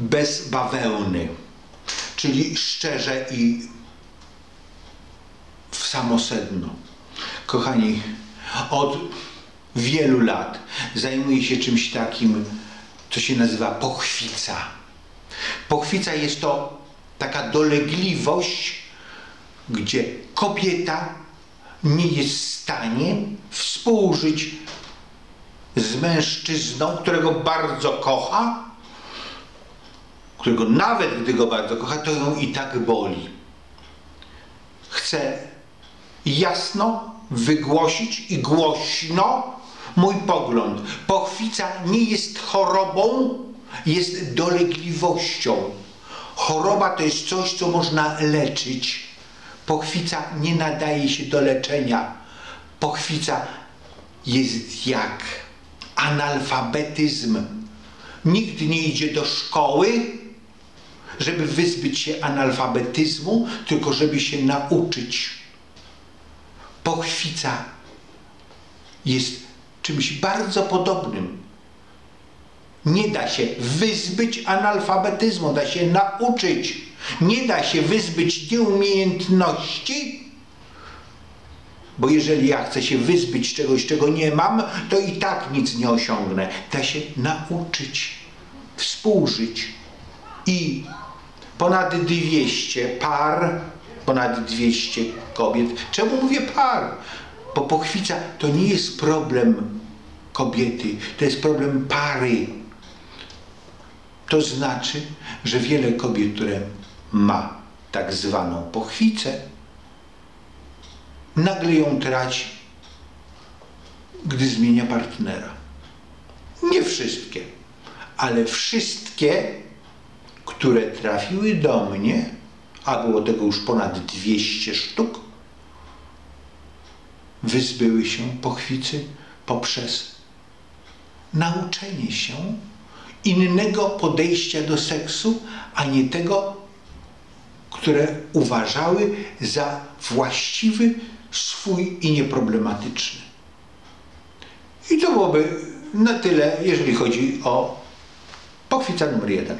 bez bawełny, czyli szczerze i w samosedno. Kochani, od wielu lat zajmuję się czymś takim, co się nazywa pochwica. Pochwica jest to taka dolegliwość, gdzie kobieta nie jest w stanie współżyć z mężczyzną, którego bardzo kocha, którego nawet gdy go bardzo kocha, to ją i tak boli. Chce jasno wygłosić i głośno mój pogląd. Pochwica nie jest chorobą, jest dolegliwością. Choroba to jest coś, co można leczyć. Pochwica nie nadaje się do leczenia. Pochwica jest jak analfabetyzm. Nikt nie idzie do szkoły, żeby wyzbyć się analfabetyzmu, tylko żeby się nauczyć. Pochwica jest czymś bardzo podobnym. Nie da się wyzbyć analfabetyzmu, da się nauczyć. Nie da się wyzbyć nieumiejętności, bo jeżeli ja chcę się wyzbyć czegoś, czego nie mam, to i tak nic nie osiągnę. Da się nauczyć, współżyć. I ponad 200 par, ponad 200 kobiet. Czemu mówię par? Bo pochwica to nie jest problem kobiety, to jest problem pary. To znaczy, że wiele kobiet, które ma tak zwaną pochwicę, nagle ją traci, gdy zmienia partnera. Nie wszystkie, ale wszystkie, które trafiły do mnie, a było tego już ponad 200 sztuk, wyzbyły się pochwicy poprzez nauczenie się innego podejścia do seksu, a nie tego, które uważały za właściwy, swój i nieproblematyczny. I to byłoby na tyle, jeżeli chodzi o pochwica numer jeden.